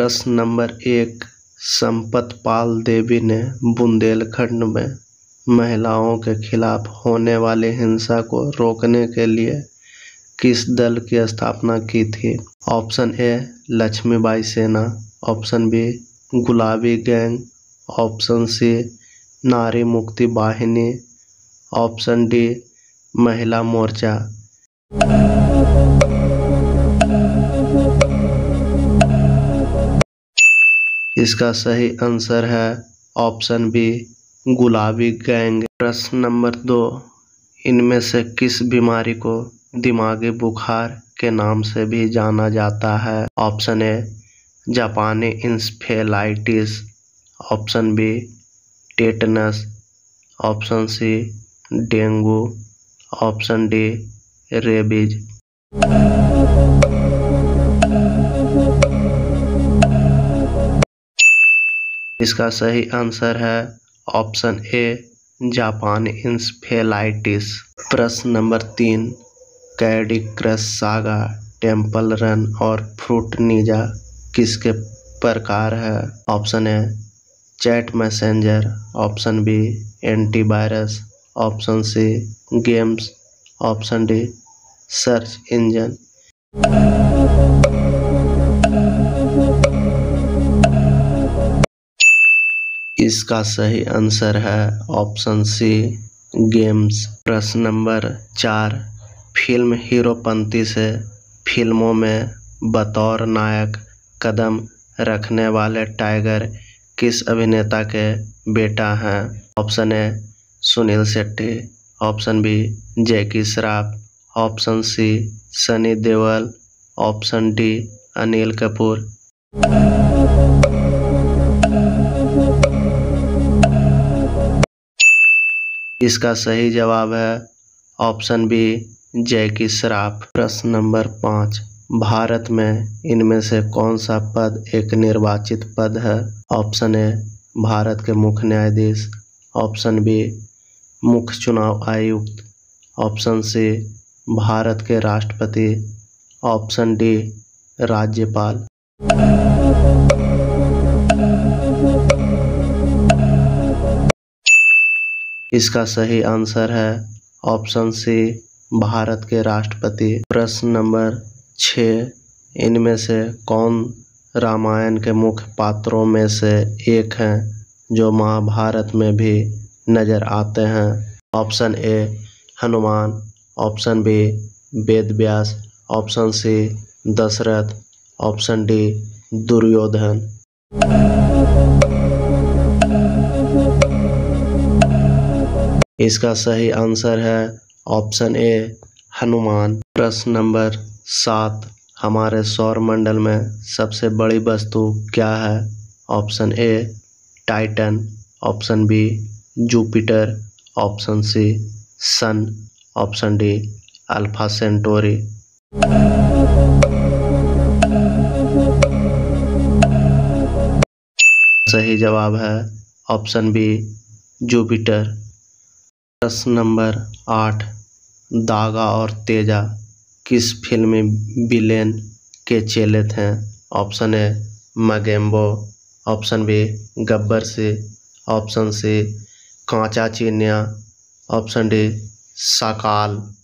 प्रश्न नंबर एक, संपत पाल देवी ने बुंदेलखंड में महिलाओं के खिलाफ होने वाली हिंसा को रोकने के लिए किस दल की स्थापना की थी? Option A, Laxmibai Sena. Option B, Gulabi gang. Option C, Nari Mukti Vahini. Option D, महिला मोर्चा। इसका सही आंसर है ऑप्शन बी, गुलाबी गैंग। प्रश्न नंबर दो, इनमें से किस बीमारी को दिमागी बुखार के नाम से भी जाना जाता है? ऑप्शन ए, जापानी encephalitis. Option B, tetanus. Option C, dengue. Option D, rabies. इसका सही आंसर है ऑप्शन ए, जापान इंस्फेलाइटिस। प्रश्न नंबर तीन candy crush saga temple run और फ्रूट नीजा किसके प्रकार है? Option A, chat messenger. Option B, antivirus. Option C, games. Option D, search engine. इसका सही आंसर है ऑप्शन सी, गेम्स। प्रश्न नंबर चार, फ़िल्म हीरोपंती से फ़िल्मों में बतौर नायक कदम रखने वाले टाइगर किस अभिनेता के बेटा हैं? Option A, Sunil Shetty. Option B, Jackie Shroff. Option C, Sunny Deol. Option D, Anil Kapoor. इसका सही जवाब है ऑप्शन बी जैकी श्रॉफ प्रश्न नंबर पाँच, भारत में इनमें से कौन सा पद एक निर्वाचित पद है? ऑप्शन ए, भारत के मुख्य न्यायाधीश। ऑप्शन बी, मुख्य चुनाव आयुक्त। ऑप्शन सी, भारत के राष्ट्रपति। ऑप्शन डी, राज्यपाल। इसका सही आंसर है ऑप्शन सी, भारत के राष्ट्रपति। प्रश्न नंबर छ, इनमें से कौन रामायण के मुख्य पात्रों में से एक हैं जो महाभारत में भी नज़र आते हैं? Option A, Hanuman. Option B Ved Vyas option C, Dashrath. Option D, Duryodhan. इसका सही आंसर है ऑप्शन ए, हनुमान। प्रश्न नंबर सात, हमारे सौर मंडल में सबसे बड़ी वस्तु क्या है? Option A, Titan. Option B, Jupiter. Option C, sun. Option D, Alpha Centauri. सही जवाब है ऑप्शन बी, जुपिटर। प्रश्न नंबर आठ, दागा और तेजा, किस फिल्मी विलेन के चेले थे? Option A, Mogambo. Option B, Gabbar से। Option C, Kancha Cheena. Option D, Shakaal.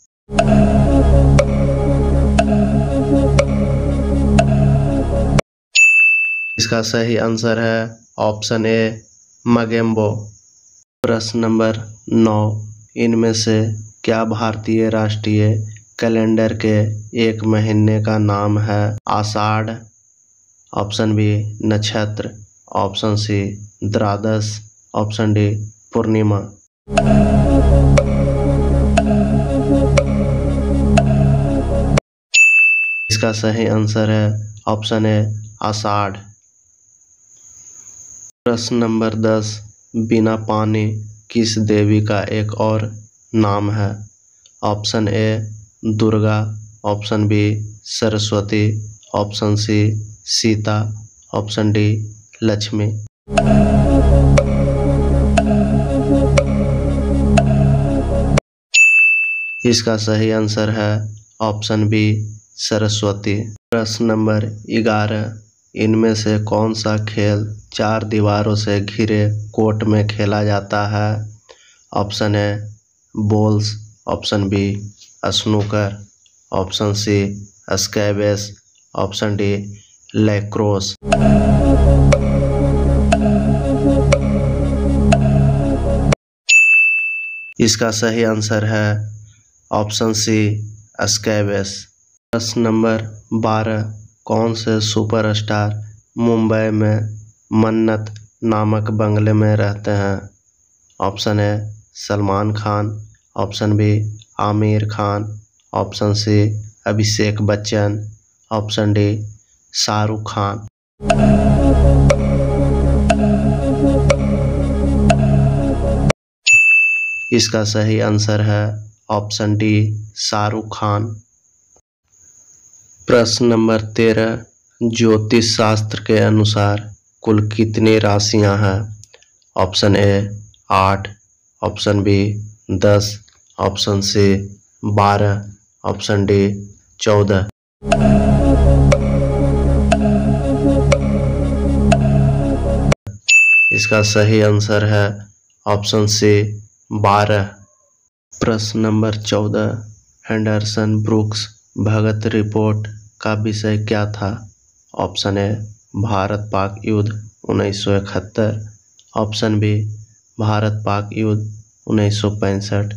इसका सही आंसर है ऑप्शन ए, मगेम्बो। प्रश्न नंबर नौ। इनमें से क्या भारतीय राष्ट्रीय कैलेंडर के एक महीने का नाम है आषाढ़? ऑप्शन बी, नक्षत्र। ऑप्शन सी, द्वादश। ऑप्शन डी, पूर्णिमा। इसका सही आंसर है ऑप्शन ए, आषाढ़। प्रश्न नंबर दस, बिना पानी किस देवी का एक और नाम है? Option A, Durga. Option B, Saraswati. Option C, Sita. Option D, Lakshmi. इसका सही आंसर है ऑप्शन बी, सरस्वती। प्रश्न नंबर ग्यारह। इनमें से कौन सा खेल चार दीवारों से घिरे कोर्ट में खेला जाता है? Option A, balls. Option B, snooker. Option C स्कैबेस option D, lacrosse. इसका सही आंसर है ऑप्शन सी स्कैबेस प्रश्न नंबर बारह। कौन से सुपरस्टार मुंबई में मन्नत नामक बंगले में रहते हैं? Option A, Salman Khan. Option B, Aamir Khan. Option C, Abhishek Bachchan. Option D, Shahrukh Khan. इसका सही आंसर है ऑप्शन डी, शाहरुख खान। प्रश्न नंबर तेरह ज्योतिष शास्त्र के अनुसार कुल कितनी राशियाँ हैं? ऑप्शन ए, आठ, ऑप्शन बी, दस, ऑप्शन सी, बारह, ऑप्शन डी, चौदह। इसका सही आंसर है ऑप्शन सी, बारह। प्रश्न नंबर चौदह हेंडरसन ब्रुक्स। भगत रिपोर्ट का विषय क्या था? ऑप्शन ए, भारत पाक युद्ध, उन्नीस सौ इकहत्तर। ऑप्शन बी, भारत पाक युद्ध, उन्नीस सौ पैंसठ।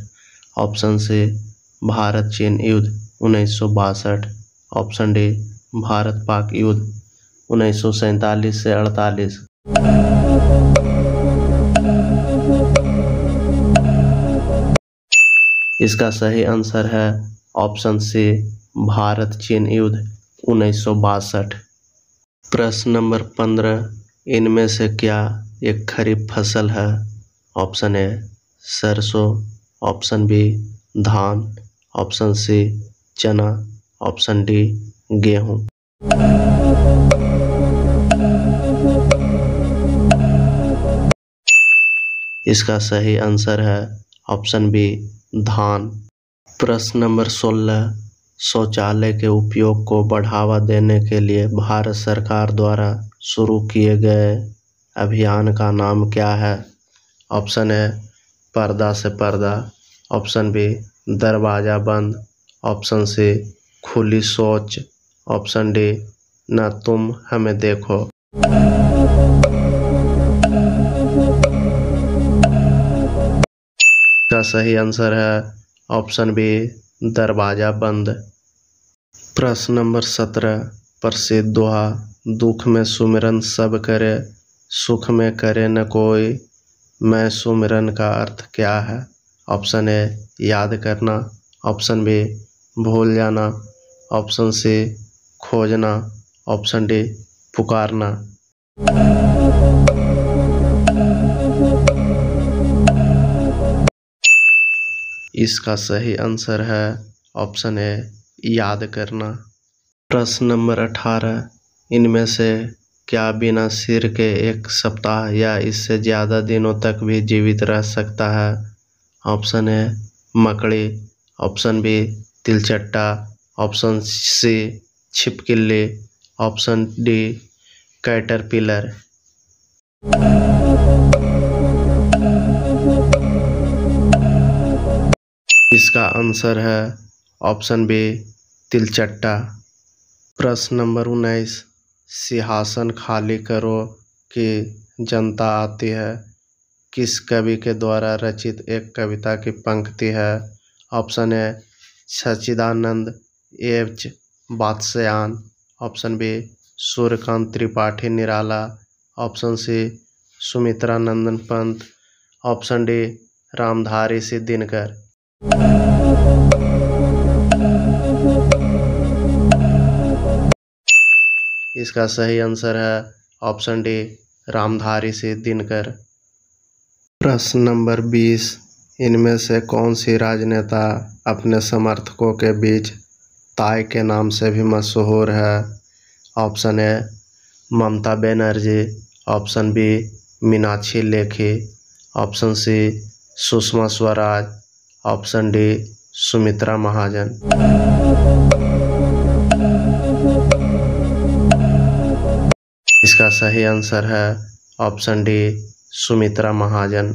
ऑप्शन सी, भारत चीन युद्ध, उन्नीस सौ बासठ। ऑप्शन डी, भारत पाक युद्ध, उन्नीस सौ सैंतालीस से अड़तालीस। इसका सही आंसर है ऑप्शन सी भारत, चीन, युद्ध, उन्नीस सौ बासठ। प्रश्न नंबर पंद्रह, इनमें से क्या एक खरीफ फ़सल है? ऑप्शन ए, सरसों, ऑप्शन बी, धान, ऑप्शन सी, चना, ऑप्शन डी, गेहूँ। इसका सही आंसर है ऑप्शन बी, धान। प्रश्न नंबर सोलह शौचालय के उपयोग को बढ़ावा देने के लिए भारत सरकार द्वारा शुरू किए गए अभियान का नाम क्या है? ऑप्शन ए, पर्दा से पर्दा। ऑप्शन बी, दरवाज़ा बंद। ऑप्शन सी, खुली शौच। ऑप्शन डी, न तुम, हमें देखो। का सही आंसर है ऑप्शन बी दरवाज़ा बंद। प्रश्न नंबर सत्रह, प्रसिद्ध दोहा दुख में सुमिरन सब करे, सुख में करे न कोई। मैं सुमिरन का अर्थ क्या है? ऑप्शन ए, याद करना। ऑप्शन बी, भूल जाना। ऑप्शन सी, खोजना। ऑप्शन डी, पुकारना। इसका सही आंसर है ऑप्शन ए, याद करना। प्रश्न नंबर अठारह, इनमें से क्या बिना सिर के एक सप्ताह या इससे ज़्यादा दिनों तक भी जीवित रह सकता है? ऑप्शन ए, मकड़ी। ऑप्शन बी, तिलचट्टा। Option C, छिपकिली। Option D, caterpillar. इसका आंसर है ऑप्शन बी, तिलचट्टा। प्रश्न नंबर उन्नीस, सिंहासन खाली करो कि जनता आती है? किस कवि के द्वारा रचित एक कविता की पंक्ति है? ऑप्शन ए सचिदानंद एवच बादशयान option B, Suryakant Tripathi Nirala. Option C Sumitra Nandan Pant. Option D, Ramdhari सी दिनकर इसका सही आंसर है ऑप्शन डी, रामधारी से दिनकर। प्रश्न नंबर बीस, इनमें से कौन सी राजनेता अपने समर्थकों के बीच ताई के नाम से भी मशहूर है? Option A, Mamata Banerjee. Option B, Meenakshi Lekhi. Option C, Sushma Swaraj. Option D Sumitra Mahajan. इसका सही आंसर है ऑप्शन डी सुमित्रा महाजन।